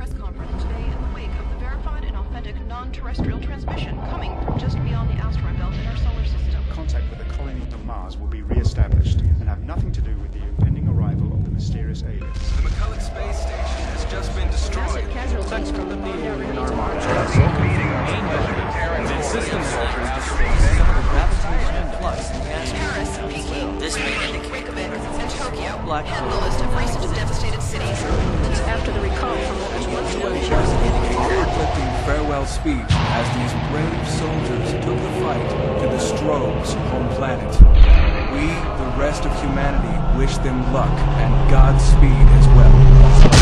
press conference today in the wake of the verified and authentic non-terrestrial transmission coming from just beyond the asteroid belt in our solar system. Contact with the colony on Mars will be re-established and have nothing to do with the impending arrival of the mysterious aliens. The McCulloch Space Station has just been destroyed. Casualties from the meteor in our march. Then system soldiers destroy some of the gravitational flux in the Paris, This may indicate Reykjavik, and Tokyo head the list of recent and devastated cities. After the recall from what was once Malaysia. conflicting farewell speech as these brave soldiers took the fight to the Strogg's home planet. We, the rest of humanity, wish them luck and Godspeed as well.